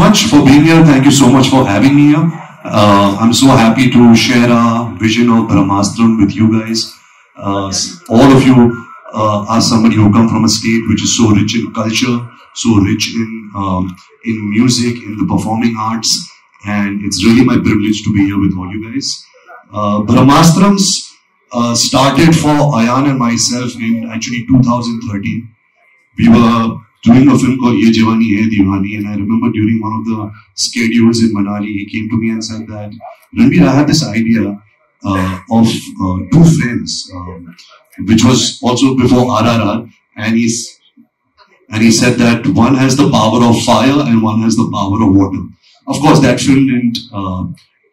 much for being here. Thank you so much for having me here. Uh, I'm so happy to share a vision of Brahmastram with you guys. Uh, all of you uh, are somebody who come from a state which is so rich in culture, so rich in um, in music, in the performing arts, and it's really my privilege to be here with all you guys. Uh, Brahmastrams uh, started for Ayan and myself in actually 2013. We were doing a film called Ye Jawani Hai Diwani, and I remember during one of the schedules in Manali, he came to me and said that, Ranbir, I had this idea uh, of uh, two friends, um, which was also before RRR, and he's and he said that one has the power of fire and one has the power of water. Of course, that film didn't uh,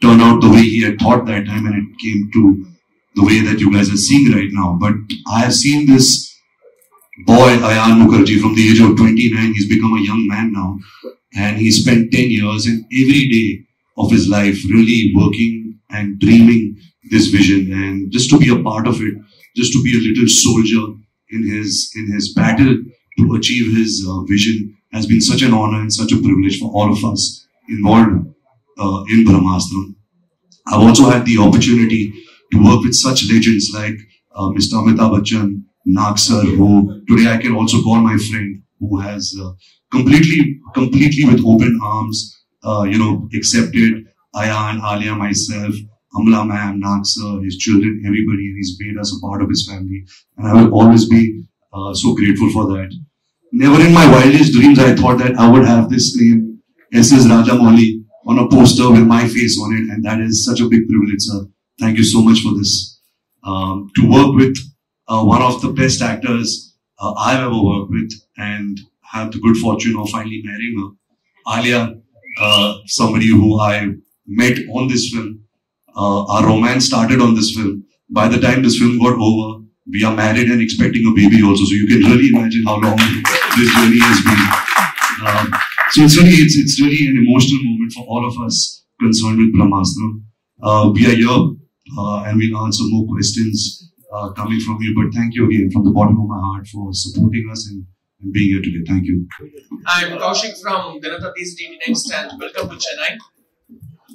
turn out the way he had thought that time, and it came to the way that you guys are seeing right now. But I have seen this boy, Ayan Mukerji, from the age of 29, he's become a young man now. And he spent 10 years in every day of his life really working and dreaming this vision. And just to be a part of it, just to be a little soldier in his, in his battle to achieve his uh, vision has been such an honor and such a privilege for all of us involved uh, in Brahmastram. I've also had the opportunity to work with such legends like uh, Mr. Amitabh Bachchan, Nag sir, who today I can also call my friend, who has uh, completely, completely with open arms, uh, you know, accepted Ayan, Alia, myself, Amla ma'am, Nag sir, his children, everybody, and he's made us a part of his family. And I will always be uh, so grateful for that. Never in my wildest dreams I thought that I would have this name, SS Rajamouli, on a poster with my face on it, and that is such a big privilege, sir. Thank you so much for this. Um, to work with uh, one of the best actors uh, I've ever worked with and had the good fortune of finally marrying her. Alia, uh, somebody who I met on this film. Uh, our romance started on this film. By the time this film got over, we are married and expecting a baby also. So you can really imagine how long this journey has been. Uh, so it's really, it's, it's really an emotional moment for all of us concerned with Brahmastram. Uh, we are here and we'll answer more questions uh, coming from you. But thank you again from the bottom of my heart for supporting us and, and being here today. Thank you. I'm Kaushik from Dinatatis TV Next and welcome to Chennai.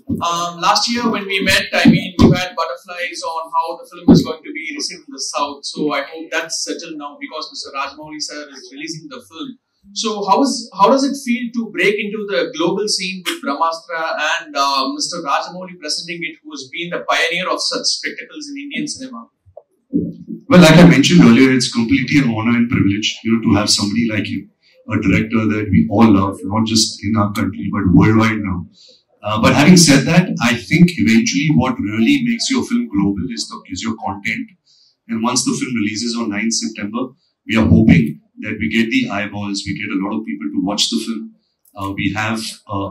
Um, last year when we met, I mean, you had butterflies on how the film is going to be received in the South. So I hope that's settled now because Mr. Rajamouli sir is releasing the film. So how is how does it feel to break into the global scene with Brahmastra and uh, Mr. Rajamouli presenting it, who has been the pioneer of such spectacles in Indian cinema? Well, like I mentioned earlier, it's completely an honor and privilege, you know, to have somebody like you, a director that we all love, not just in our country, but worldwide now. Uh, but having said that, I think eventually what really makes your film global is, the, is your content. And once the film releases on 9th September, we are hoping that we get the eyeballs, we get a lot of people to watch the film. Uh, we have uh,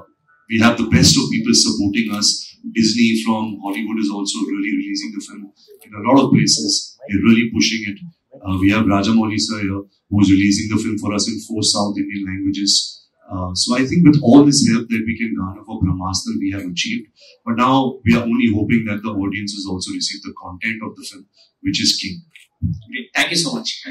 we have the best of people supporting us. Disney from Hollywood is also really releasing the film in a lot of places. They're really pushing it. Uh, we have Rajamouli sir here, who's releasing the film for us in four South Indian languages. Uh, so I think with all this help that we can garner for Brahmastra, we have achieved. But now we are only hoping that the audiences also receive the content of the film, which is king. Great. Thank you so much.